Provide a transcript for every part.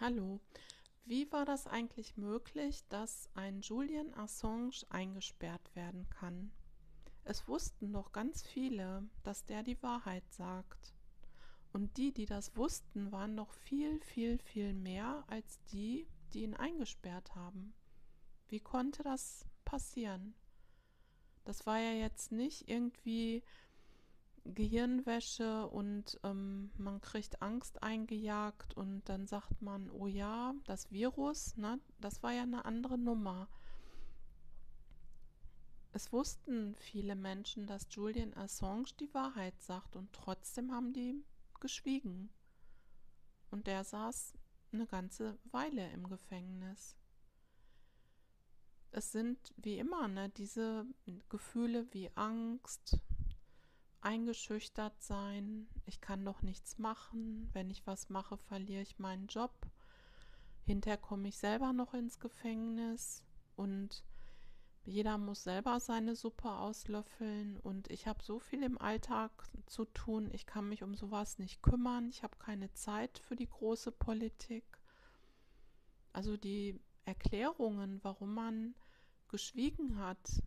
Hallo. Wie war das eigentlich möglich, dass ein Julian Assange eingesperrt werden kann? Es wussten doch ganz viele, dass der die Wahrheit sagt. Und die, die das wussten, waren noch viel, viel, viel mehr als die, die ihn eingesperrt haben. Wie konnte das passieren? Das war ja jetzt nicht irgendwie Gehirnwäsche und ähm, man kriegt Angst eingejagt und dann sagt man, oh ja, das Virus, ne, das war ja eine andere Nummer. Es wussten viele Menschen, dass Julian Assange die Wahrheit sagt und trotzdem haben die geschwiegen. Und der saß eine ganze Weile im Gefängnis. Es sind wie immer ne, diese Gefühle wie Angst, eingeschüchtert sein, ich kann doch nichts machen, wenn ich was mache, verliere ich meinen Job, hinterher komme ich selber noch ins Gefängnis. Und jeder muss selber seine Suppe auslöffeln. Und ich habe so viel im Alltag zu tun, ich kann mich um sowas nicht kümmern, ich habe keine Zeit für die große Politik. Also die Erklärungen, warum man geschwiegen hat,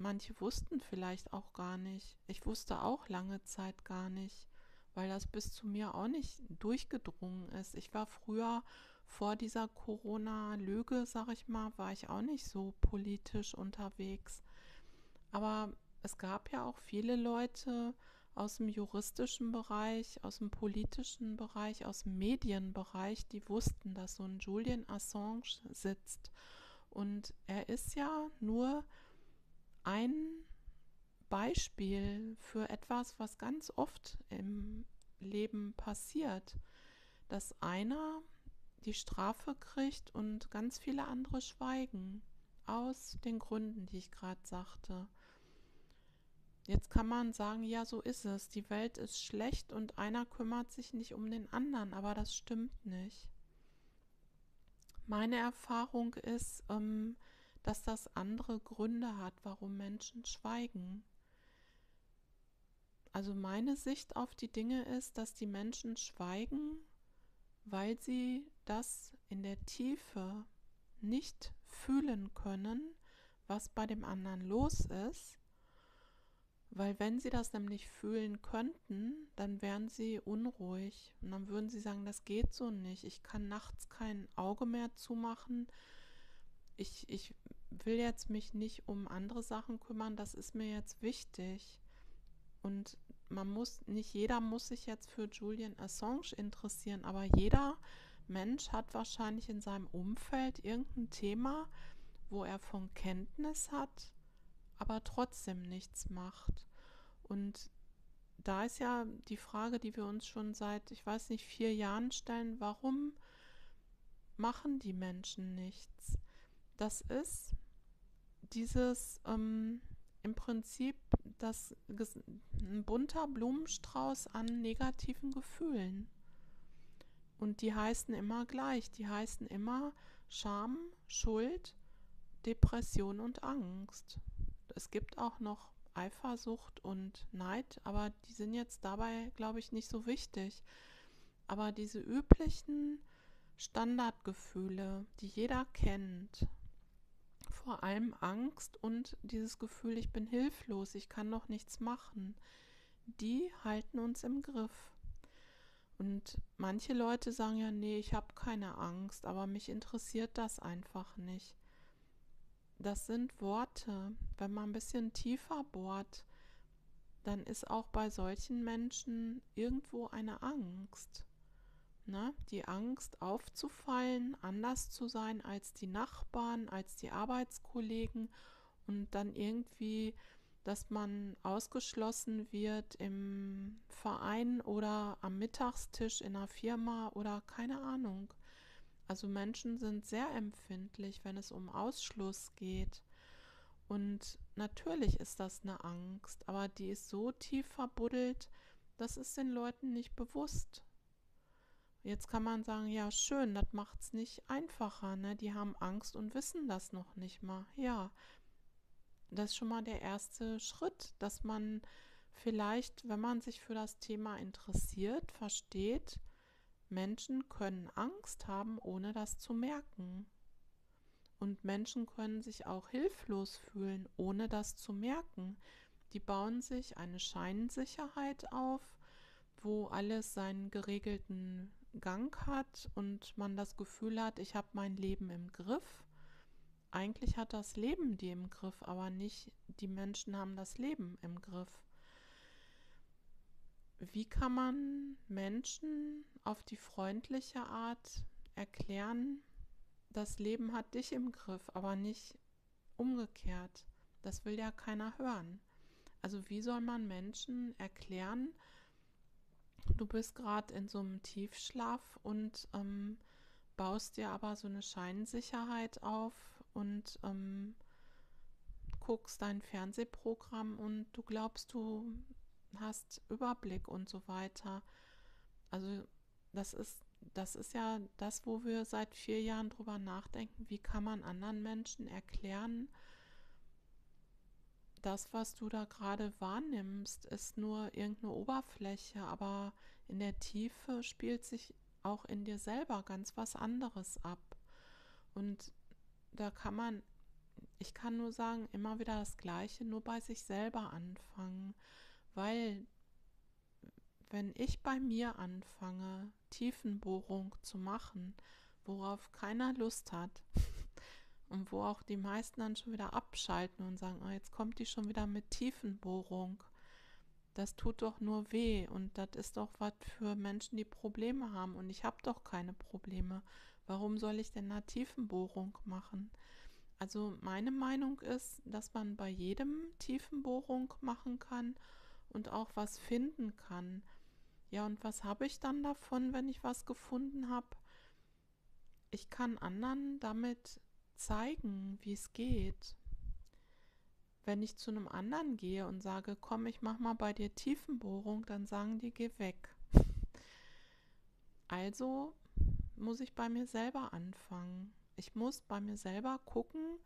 manche wussten vielleicht auch gar nicht. Ich wusste auch lange Zeit gar nicht, weil das bis zu mir auch nicht durchgedrungen ist. Ich war früher vor dieser Corona-Lüge, sag ich mal, war ich auch nicht so politisch unterwegs. Aber es gab ja auch viele Leute aus dem juristischen Bereich, aus dem politischen Bereich, aus dem Medienbereich, die wussten, dass so ein Julian Assange sitzt. Und er ist ja nur ein Beispiel für etwas, was ganz oft im Leben passiert, dass einer die Strafe kriegt und ganz viele andere schweigen, aus den Gründen, die ich gerade sagte. Jetzt kann man sagen, ja, so ist es. Die Welt ist schlecht und einer kümmert sich nicht um den anderen, aber das stimmt nicht. Meine Erfahrung ist, ähm, dass das andere Gründe hat, warum Menschen schweigen. Also meine Sicht auf die Dinge ist, dass die Menschen schweigen, weil sie das in der Tiefe nicht fühlen können, was bei dem anderen los ist, weil wenn sie das nämlich fühlen könnten, dann wären sie unruhig. Und dann würden sie sagen, das geht so nicht, ich kann nachts kein Auge mehr zumachen, ich, ich will jetzt mich nicht um andere Sachen kümmern, das ist mir jetzt wichtig. Und man muss, nicht jeder muss sich jetzt für Julian Assange interessieren, aber jeder Mensch hat wahrscheinlich in seinem Umfeld irgendein Thema, wo er von Kenntnis hat, aber trotzdem nichts macht. Und da ist ja die Frage, die wir uns schon seit, ich weiß nicht, vier Jahren stellen, warum machen die Menschen nichts? Das ist dieses ähm, im Prinzip das ein bunter Blumenstrauß an negativen Gefühlen. Und die heißen immer gleich. Die heißen immer Scham, Schuld, Depression und Angst. Es gibt auch noch Eifersucht und Neid, aber die sind jetzt dabei, glaube ich, nicht so wichtig. Aber diese üblichen Standardgefühle, die jeder kennt, vor allem Angst und dieses Gefühl, ich bin hilflos, ich kann noch nichts machen, die halten uns im Griff. Und manche Leute sagen ja, nee, ich habe keine Angst, aber mich interessiert das einfach nicht. Das sind Worte. Wenn man ein bisschen tiefer bohrt, dann ist auch bei solchen Menschen irgendwo eine Angst. Ne? Die Angst aufzufallen, anders zu sein als die Nachbarn, als die Arbeitskollegen und dann irgendwie, dass man ausgeschlossen wird im Verein oder am Mittagstisch in einer Firma oder keine Ahnung. Also Menschen sind sehr empfindlich, wenn es um Ausschluss geht. Und natürlich ist das eine Angst, aber die ist so tief verbuddelt, das ist den Leuten nicht bewusst. Jetzt kann man sagen, ja, schön, das macht es nicht einfacher, ne? Die haben Angst und wissen das noch nicht mal. Ja, das ist schon mal der erste Schritt, dass man vielleicht, wenn man sich für das Thema interessiert, versteht, Menschen können Angst haben, ohne das zu merken. Und Menschen können sich auch hilflos fühlen, ohne das zu merken. Die bauen sich eine Scheinsicherheit auf, wo alles seinen geregelten Gang hat und man das Gefühl hat, ich habe mein Leben im Griff. Eigentlich hat das Leben die im Griff, aber nicht die Menschen haben das Leben im Griff. Wie kann man Menschen auf die freundliche Art erklären, das Leben hat dich im Griff, aber nicht umgekehrt. Das will ja keiner hören. Also wie soll man Menschen erklären, du bist gerade in so einem Tiefschlaf und ähm, baust dir aber so eine Scheinsicherheit auf und ähm, guckst dein Fernsehprogramm und du glaubst, du hast Überblick und so weiter. Also das ist das ist ja das, wo wir seit vier Jahren drüber nachdenken, wie kann man anderen Menschen erklären, das, was du da gerade wahrnimmst, ist nur irgendeine Oberfläche, aber in der Tiefe spielt sich auch in dir selber ganz was anderes ab. Und da kann man, ich kann nur sagen, immer wieder das Gleiche, nur bei sich selber anfangen, weil wenn ich bei mir anfange, Tiefenbohrung zu machen, worauf keiner Lust hat und wo auch die meisten dann schon wieder abschalten und sagen, oh, jetzt kommt die schon wieder mit Tiefenbohrung. Das tut doch nur weh und das ist doch was für Menschen, die Probleme haben und ich habe doch keine Probleme. Warum soll ich denn eine Tiefenbohrung machen? Also meine Meinung ist, dass man bei jedem Tiefenbohrung machen kann und auch was finden kann. Ja, und was habe ich dann davon, wenn ich was gefunden habe? Ich kann anderen damit zeigen, wie es geht. Wenn ich zu einem anderen gehe und sage, komm, ich mach mal bei dir Tiefenbohrung, dann sagen die, geh weg. Also muss ich bei mir selber anfangen. Ich muss bei mir selber gucken,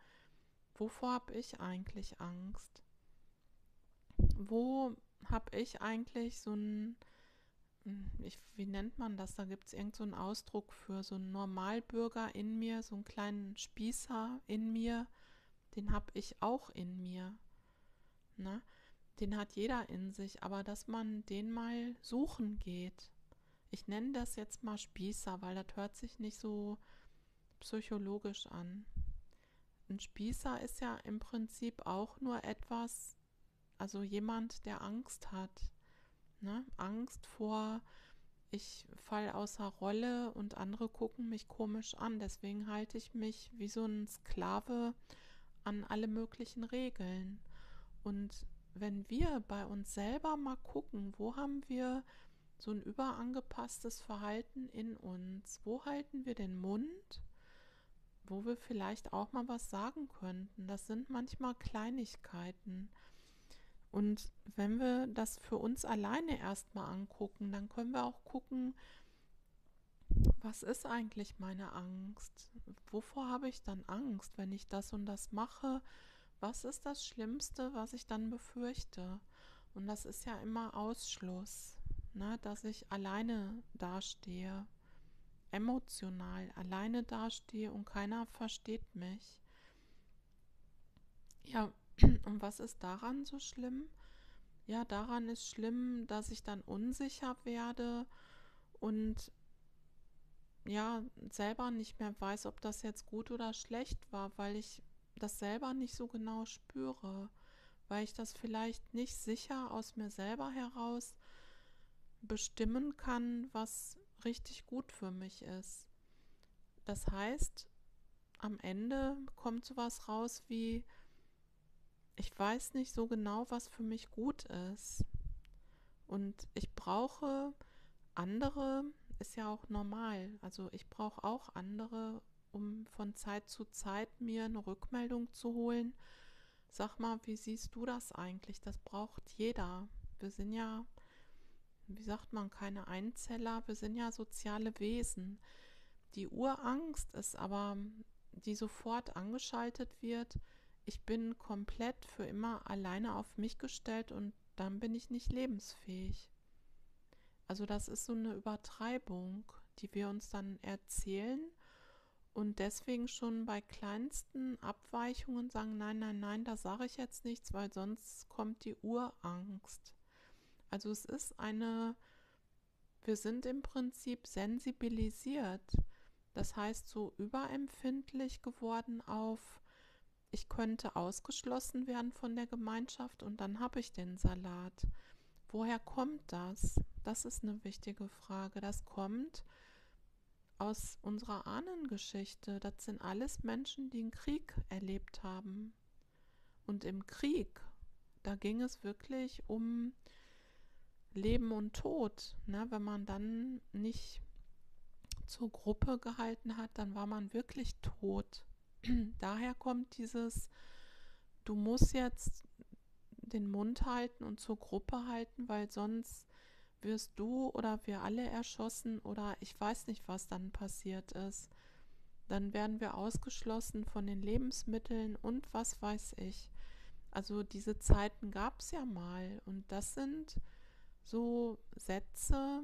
wovor habe ich eigentlich Angst? Wo habe ich eigentlich so ein ich, wie nennt man das? Da gibt es irgendeinen so Ausdruck für so einen Normalbürger in mir, so einen kleinen Spießer in mir, den habe ich auch in mir. Ne? Den hat jeder in sich, aber dass man den mal suchen geht. Ich nenne das jetzt mal Spießer, weil das hört sich nicht so psychologisch an. Ein Spießer ist ja im Prinzip auch nur etwas, also jemand, der Angst hat, Ne? Angst vor, ich fall außer Rolle und andere gucken mich komisch an. Deswegen halte ich mich wie so ein Sklave an alle möglichen Regeln. Und wenn wir bei uns selber mal gucken, wo haben wir so ein überangepasstes Verhalten in uns? Wo halten wir den Mund? Wo wir vielleicht auch mal was sagen könnten. Das sind manchmal Kleinigkeiten. Und wenn wir das für uns alleine erstmal angucken, dann können wir auch gucken, was ist eigentlich meine Angst? Wovor habe ich dann Angst, wenn ich das und das mache? Was ist das Schlimmste, was ich dann befürchte? Und das ist ja immer Ausschluss, ne? dass ich alleine dastehe, emotional alleine dastehe und keiner versteht mich. Ja, und was ist daran so schlimm? Ja, daran ist schlimm, dass ich dann unsicher werde und ja, selber nicht mehr weiß, ob das jetzt gut oder schlecht war, weil ich das selber nicht so genau spüre, weil ich das vielleicht nicht sicher aus mir selber heraus bestimmen kann, was richtig gut für mich ist. Das heißt, am Ende kommt sowas raus wie, ich weiß nicht so genau, was für mich gut ist. Und ich brauche andere, ist ja auch normal. Also ich brauche auch andere, um von Zeit zu Zeit mir eine Rückmeldung zu holen. Sag mal, wie siehst du das eigentlich? Das braucht jeder. Wir sind ja, wie sagt man, keine Einzeller, wir sind ja soziale Wesen. Die Urangst ist aber, die sofort angeschaltet wird, ich bin komplett für immer alleine auf mich gestellt und dann bin ich nicht lebensfähig. Also das ist so eine Übertreibung, die wir uns dann erzählen und deswegen schon bei kleinsten Abweichungen sagen, nein, nein, nein, da sage ich jetzt nichts, weil sonst kommt die Urangst. Also es ist eine, wir sind im Prinzip sensibilisiert. Das heißt, so überempfindlich geworden auf, ich könnte ausgeschlossen werden von der Gemeinschaft und dann habe ich den Salat. Woher kommt das? Das ist eine wichtige Frage. Das kommt aus unserer Ahnengeschichte. Das sind alles Menschen, die einen Krieg erlebt haben. Und im Krieg, da ging es wirklich um Leben und Tod. Ne? Wenn man dann nicht zur Gruppe gehalten hat, dann war man wirklich tot. Daher kommt dieses, du musst jetzt den Mund halten und zur Gruppe halten, weil sonst wirst du oder wir alle erschossen oder ich weiß nicht, was dann passiert ist. Dann werden wir ausgeschlossen von den Lebensmitteln und was weiß ich. Also diese Zeiten gab es ja mal und das sind so Sätze,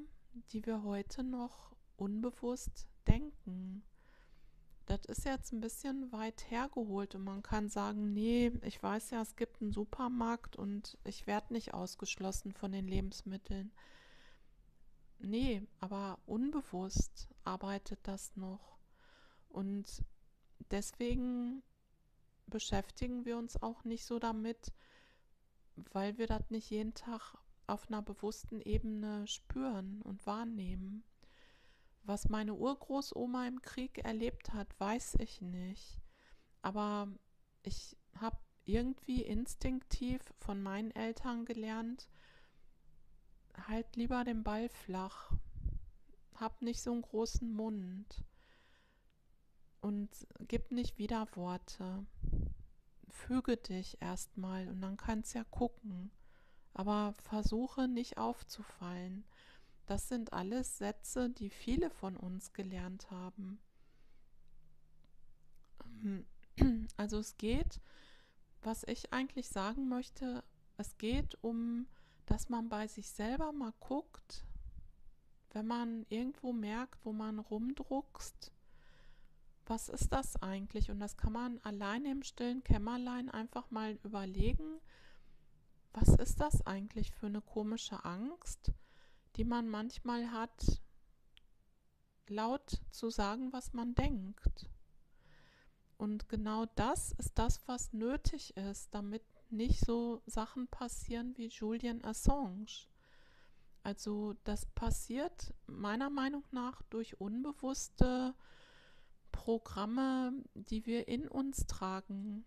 die wir heute noch unbewusst denken. Das ist jetzt ein bisschen weit hergeholt und man kann sagen, nee, ich weiß ja, es gibt einen Supermarkt und ich werde nicht ausgeschlossen von den Lebensmitteln. Nee, aber unbewusst arbeitet das noch. Und deswegen beschäftigen wir uns auch nicht so damit, weil wir das nicht jeden Tag auf einer bewussten Ebene spüren und wahrnehmen. Was meine Urgroßoma im Krieg erlebt hat, weiß ich nicht. Aber ich habe irgendwie instinktiv von meinen Eltern gelernt, halt lieber den Ball flach. Hab nicht so einen großen Mund. Und gib nicht Widerworte. Füge dich erstmal und dann kannst ja gucken. Aber versuche nicht aufzufallen. Das sind alles Sätze, die viele von uns gelernt haben. Also es geht, was ich eigentlich sagen möchte, es geht um, dass man bei sich selber mal guckt, wenn man irgendwo merkt, wo man rumdruckst, was ist das eigentlich? Und das kann man alleine im stillen Kämmerlein einfach mal überlegen, was ist das eigentlich für eine komische Angst? Die man manchmal hat, laut zu sagen, was man denkt. Und genau das ist das, was nötig ist, damit nicht so Sachen passieren wie Julian Assange. Also das passiert meiner Meinung nach durch unbewusste Programme, die wir in uns tragen.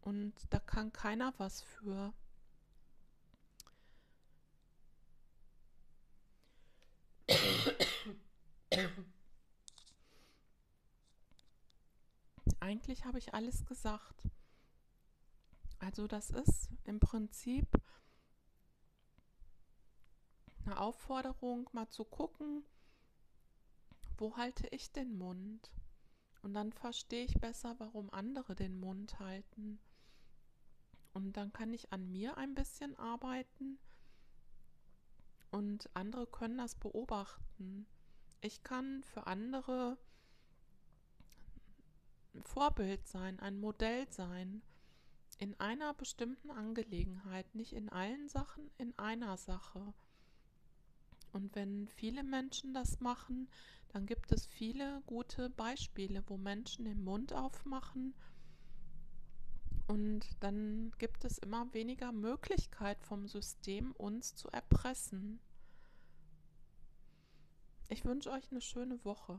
Und da kann keiner was für. Eigentlich habe ich alles gesagt. Also das ist im Prinzip eine Aufforderung, mal zu gucken, wo halte ich den Mund? Und dann verstehe ich besser, warum andere den Mund halten. Und dann kann ich an mir ein bisschen arbeiten und andere können das beobachten. Ich kann für andere ein Vorbild sein, ein Modell sein. In einer bestimmten Angelegenheit, nicht in allen Sachen, in einer Sache. Und wenn viele Menschen das machen, dann gibt es viele gute Beispiele, wo Menschen den Mund aufmachen und dann gibt es immer weniger Möglichkeit vom System, uns zu erpressen. Ich wünsche euch eine schöne Woche.